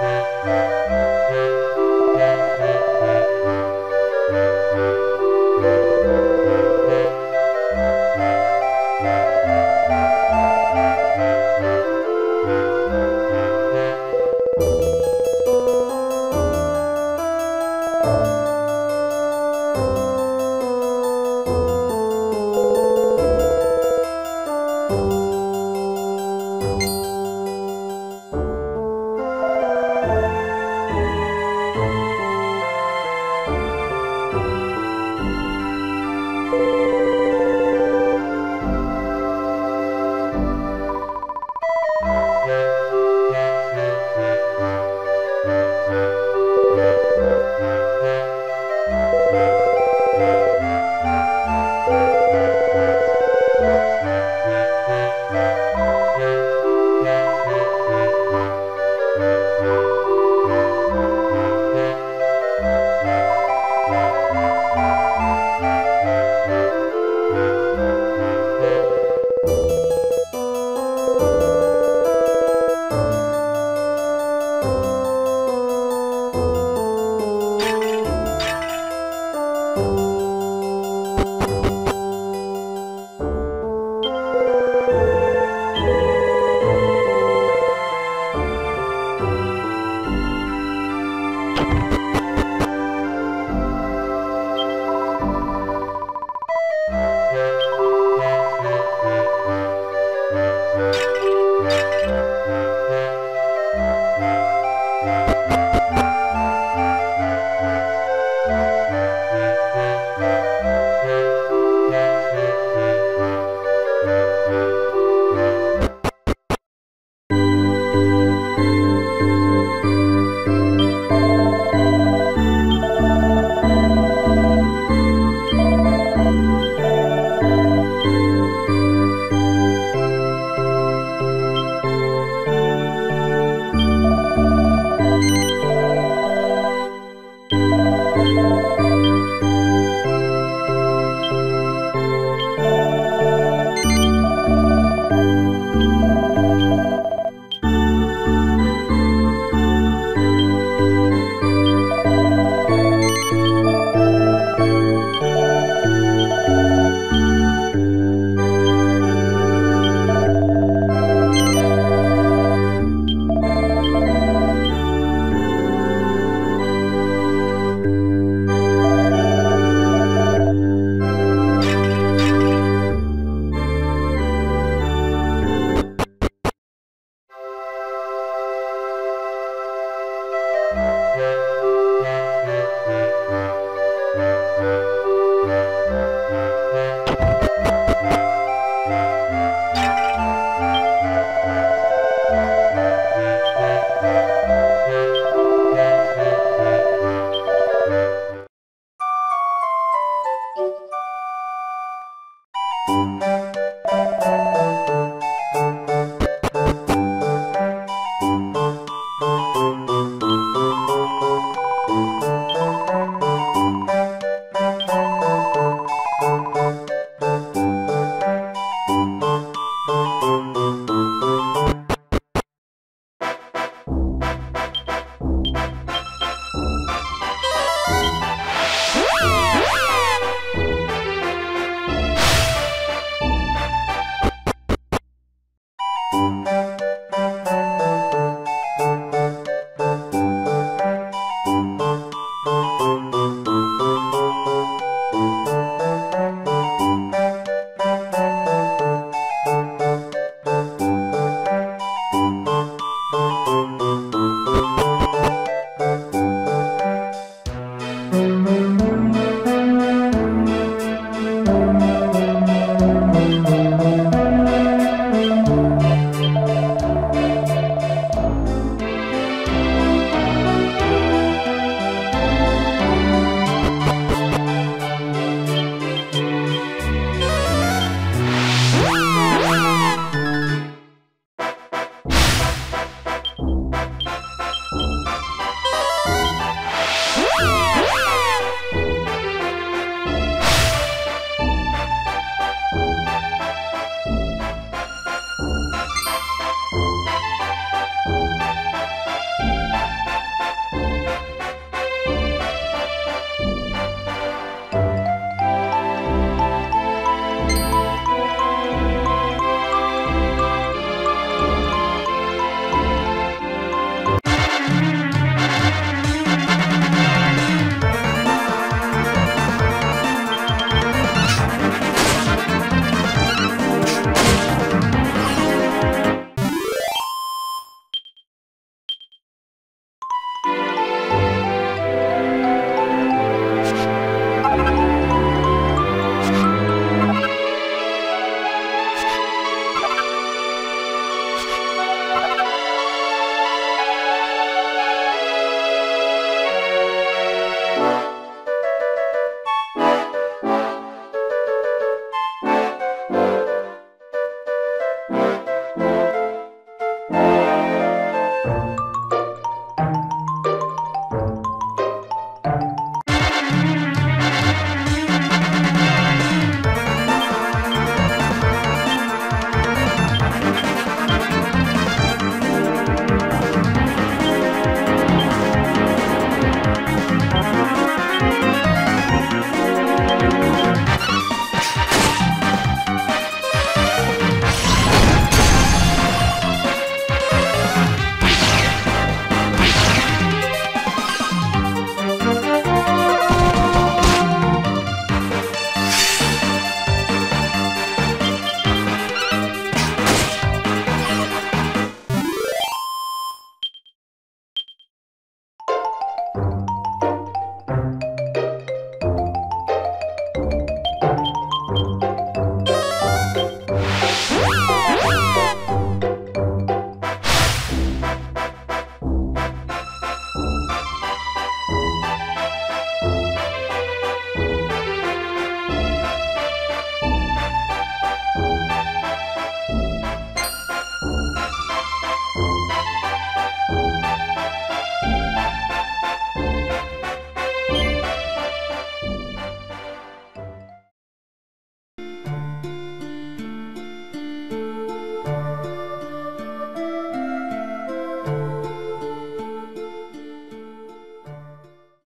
Música